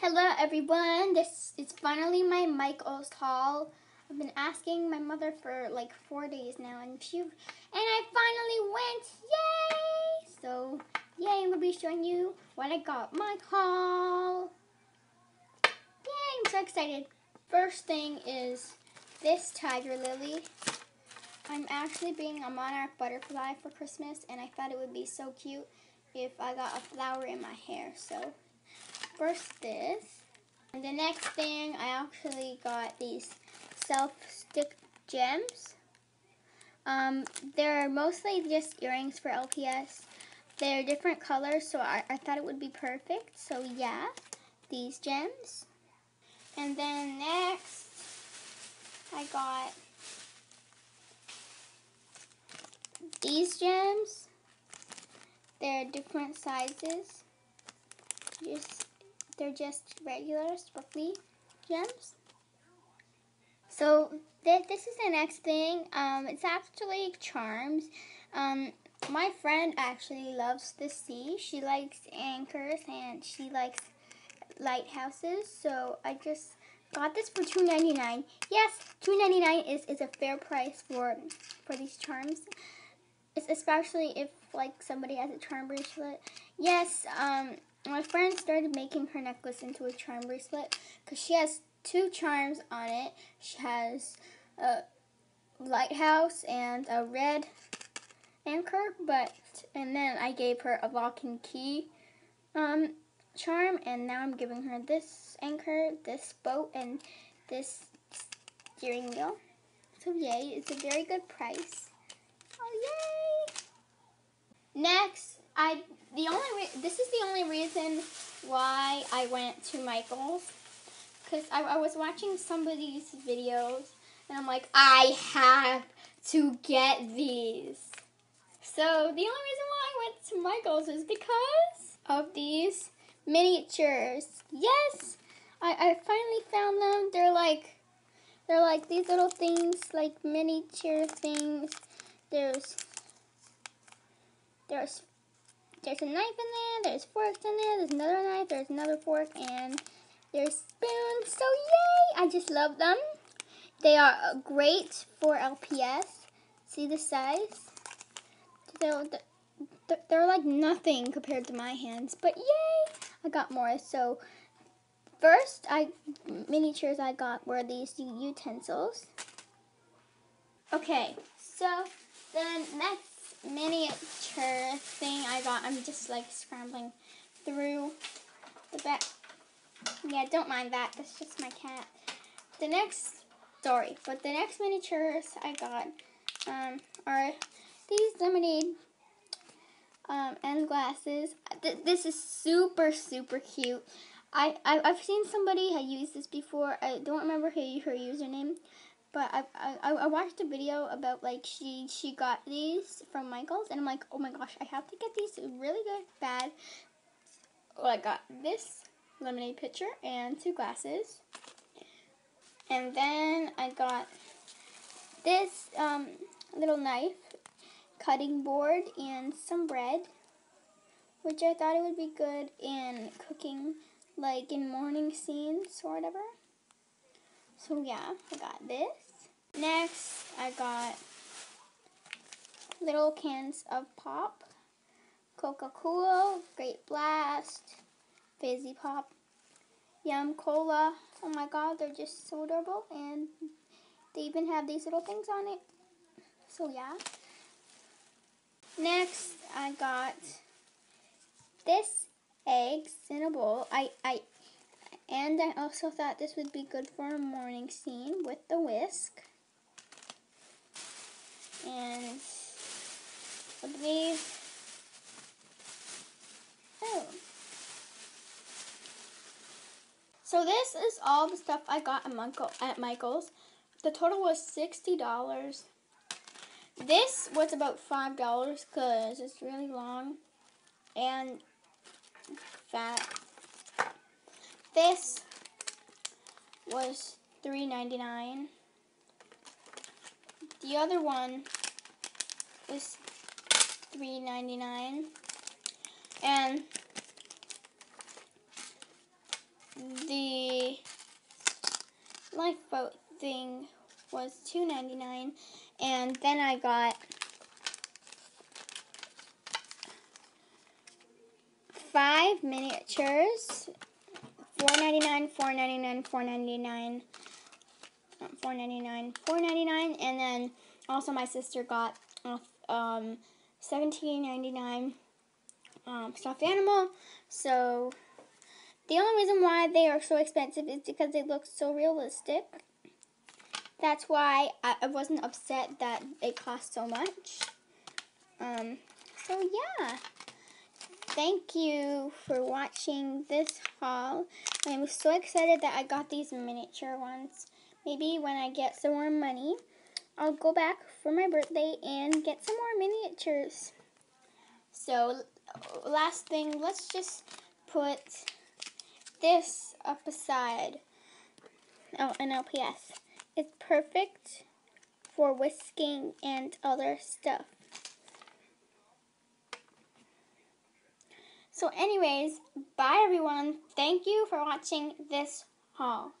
Hello everyone, this is finally my Michael's haul. I've been asking my mother for like four days now and she and I finally went, yay! So yay, I'm gonna be showing you what I got my haul. Yay, I'm so excited. First thing is this tiger lily. I'm actually being a monarch butterfly for Christmas and I thought it would be so cute if I got a flower in my hair. So first this. And the next thing, I actually got these self-stick gems. Um, they're mostly just earrings for LPS. They're different colors, so I, I thought it would be perfect. So yeah, these gems. And then next, I got these gems. They're different sizes. Just they're just regular sparkly gems. So th this is the next thing. Um, it's actually charms. Um, my friend actually loves the sea. She likes anchors and she likes lighthouses. So I just got this for two ninety nine. Yes, two ninety nine is is a fair price for for these charms. It's especially if like somebody has a charm bracelet. Yes, um, my friend started making her necklace into a charm bracelet because she has two charms on it. She has a lighthouse and a red anchor, but and then I gave her a lock and key um, charm, and now I'm giving her this anchor, this boat, and this steering wheel. So yay, it's a very good price. Oh yay! Next, I the only this is the only reason why I went to Michael's because I, I was watching somebody's videos and I'm like I have to get these. So the only reason why I went to Michael's is because of these miniatures. Yes, I, I finally found them. They're like they're like these little things, like miniature things. There's there's there's a knife in there, there's forks in there, there's another knife, there's another fork, and there's spoons. So yay! I just love them. They are uh, great for LPS. See the size? They're, they're like nothing compared to my hands, but yay! I got more. So first, I miniatures I got were these utensils. Okay, so then next miniature thing I got. I'm just like scrambling through the back. Yeah, don't mind that. That's just my cat. The next, sorry, but the next miniatures I got um, are these lemonade um, and glasses. Th this is super, super cute. I, I, I've seen somebody had used this before. I don't remember her, her username, but I, I I watched a video about like she she got these from Michaels and I'm like oh my gosh I have to get these really good bad. Well, I got this lemonade pitcher and two glasses, and then I got this um, little knife, cutting board, and some bread, which I thought it would be good in cooking, like in morning scenes or whatever. So yeah, I got this. Next, I got little cans of pop, Coca-Cola, Great Blast, Fizzy Pop, Yum Cola. Oh my god, they're just so adorable. And they even have these little things on it. So yeah. Next, I got this eggs in a bowl. I, I and I also thought this would be good for a morning scene with the whisk. And I believe, oh. So this is all the stuff I got at Michael's. The total was $60. This was about $5 because it's really long and fat. This was $3.99. The other one was $3.99. And the lifeboat thing was $2.99 and then I got five miniatures $4.99, $4.99, $4.99, $4.99, $4.99, and then also my sister got um, $17.99 um, stuffed animal. So the only reason why they are so expensive is because they look so realistic. That's why I, wasn't upset that it cost so much. Um, so yeah. Thank you for watching this haul. I'm so excited that I got these miniature ones. Maybe when I get some more money, I'll go back for my birthday and get some more miniatures. So, last thing, let's just put this up aside. Oh, an LPS. Oh, it's perfect for whisking and other stuff. So anyways, bye everyone. Thank you for watching this haul.